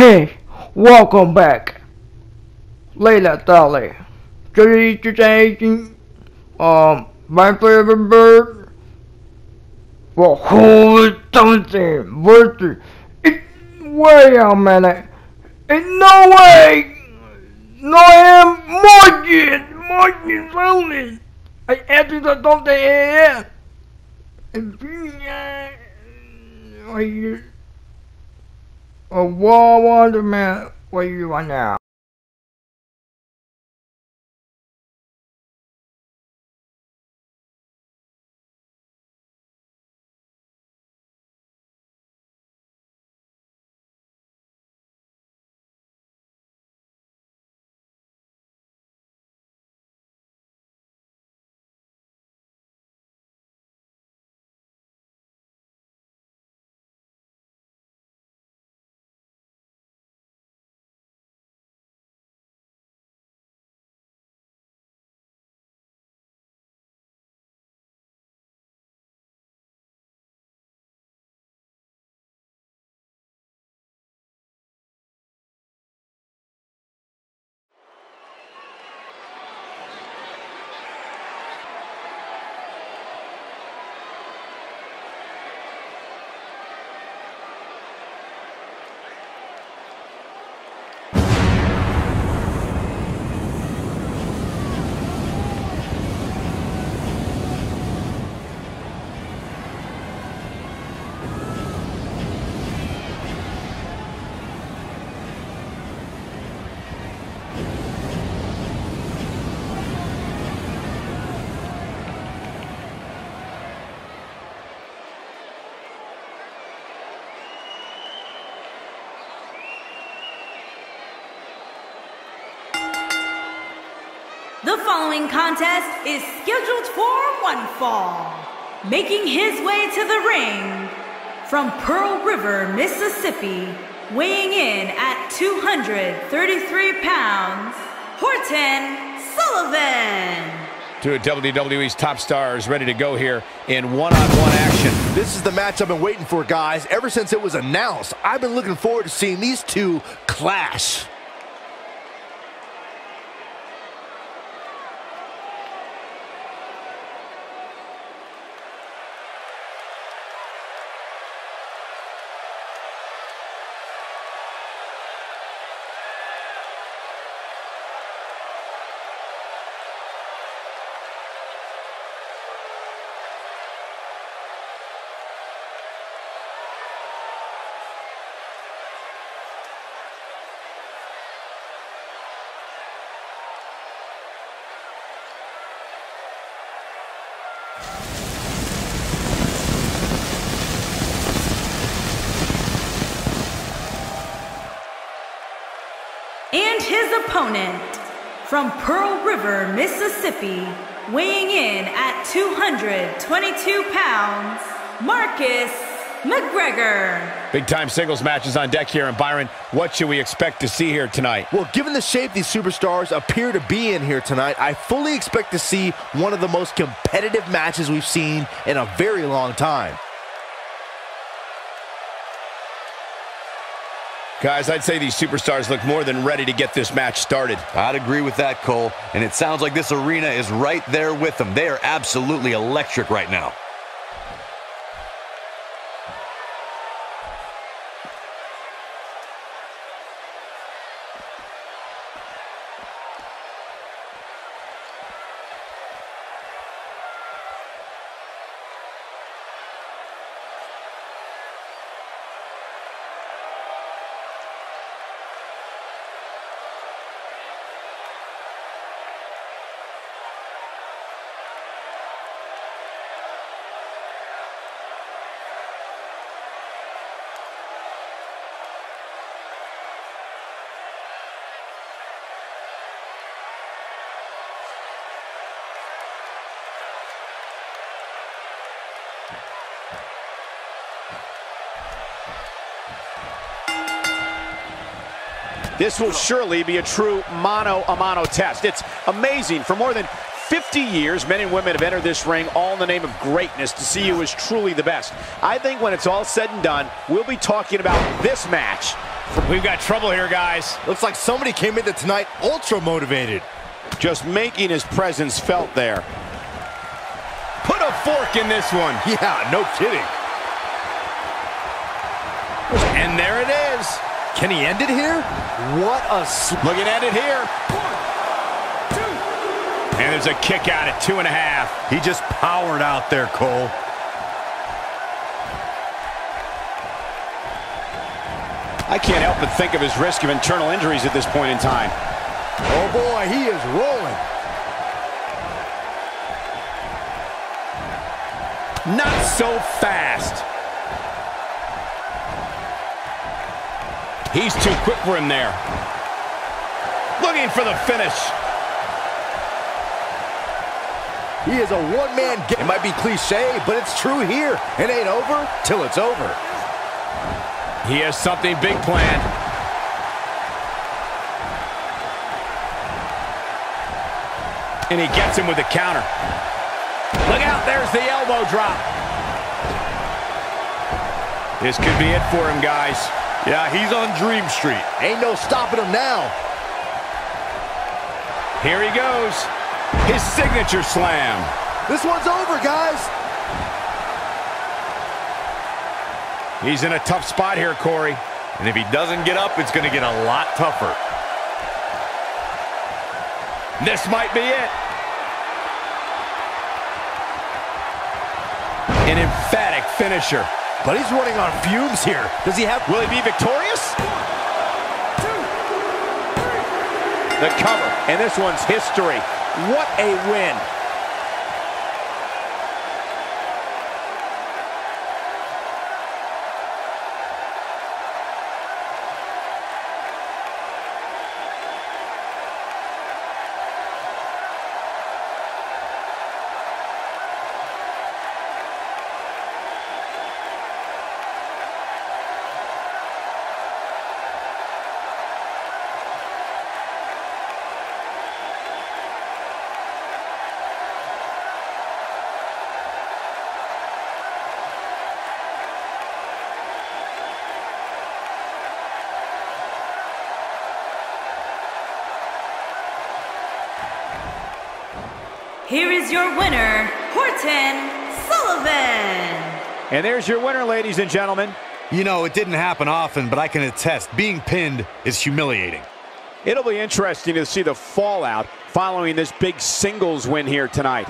Hey, welcome back. Later, Dolly. Today, today, um, my favorite bird. Well, holy something versus. It, wait a minute. It's no way. No, I'm Morgan. Morgan Lonely. I added the something. And, uh, I you? A war wonderman. Where you are now? The following contest is scheduled for one fall. Making his way to the ring from Pearl River, Mississippi, weighing in at 233 pounds, Horton Sullivan. Two of WWE's top stars ready to go here in one-on-one action. This is the match I've been waiting for, guys. Ever since it was announced, I've been looking forward to seeing these two clash. And his opponent from Pearl River, Mississippi, weighing in at 222 pounds, Marcus McGregor. Big time singles matches on deck here. And Byron, what should we expect to see here tonight? Well, given the shape these superstars appear to be in here tonight, I fully expect to see one of the most competitive matches we've seen in a very long time. Guys, I'd say these superstars look more than ready to get this match started. I'd agree with that, Cole. And it sounds like this arena is right there with them. They are absolutely electric right now. This will surely be a true mano-a-mano test. It's amazing. For more than 50 years, men and women have entered this ring all in the name of greatness to see who is truly the best. I think when it's all said and done, we'll be talking about this match We've got trouble here, guys. Looks like somebody came into tonight ultra motivated. Just making his presence felt there. Put a fork in this one. Yeah, no kidding. And there it is. Can he end it here? What a Looking at it here. And there's a kick out at two and a half. He just powered out there, Cole. I can't help but think of his risk of internal injuries at this point in time. Oh boy, he is rolling. Not so fast. He's too quick for him there. Looking for the finish. He is a one-man game. It might be cliche, but it's true here. It ain't over till it's over. He has something big planned. And he gets him with the counter. Look out, there's the elbow drop. This could be it for him, guys. Yeah, he's on Dream Street. Ain't no stopping him now. Here he goes. His signature slam. This one's over, guys. He's in a tough spot here, Corey. And if he doesn't get up, it's going to get a lot tougher. This might be it. An emphatic finisher. But he's running on fumes here. Does he have... Will he be victorious? The cover, and this one's history. What a win. Here is your winner, Horton Sullivan. And there's your winner, ladies and gentlemen. You know, it didn't happen often, but I can attest, being pinned is humiliating. It'll be interesting to see the fallout following this big singles win here tonight.